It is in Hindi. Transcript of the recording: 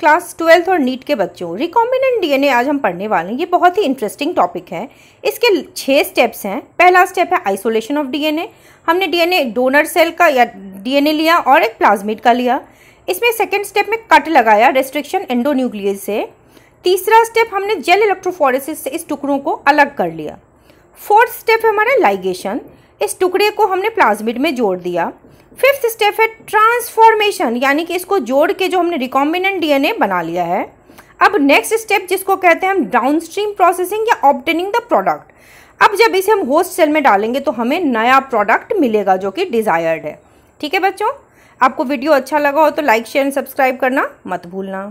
क्लास ट्वेल्थ और नीट के बच्चों रिकॉम्बिनेंट डीएनए आज हम पढ़ने वाले हैं। ये बहुत ही इंटरेस्टिंग टॉपिक है। इसके छः स्टेप्स हैं। पहला स्टेप है आइसोलेशन ऑफ़ डीएनए हमने डीएनए डोनर सेल का या डीएनए लिया और एक प्लाज्मिड का लिया। इसमें सेकेंड स्टेप में कट लगाया रेस्ट्रिक्शन एंडोन्यूक्लियस से। तीसरा स्टेप हमने जेल इलेक्ट्रोफोरेसिस से इस टुकड़ों को अलग कर लिया। फोर्थ स्टेप है हमारा लाइगेशन इस टुकड़े को हमने प्लाज्मिड में जोड़ दिया। फिफ्थ स्टेप है ट्रांसफॉर्मेशन, यानी कि इसको जोड़ के जो हमने रिकॉम्बिनेंट डीएनए बना लिया है। अब नेक्स्ट स्टेप जिसको कहते हैं हम डाउनस्ट्रीम प्रोसेसिंग या ऑप्टेनिंग द प्रोडक्ट अब जब इसे हम होस्ट सेल में डालेंगे तो हमें नया प्रोडक्ट मिलेगा जो कि डिज़ायर्ड है। ठीक है बच्चों? आपको वीडियो अच्छा लगा हो तो लाइक शेयर एंड सब्सक्राइब करना मत भूलना।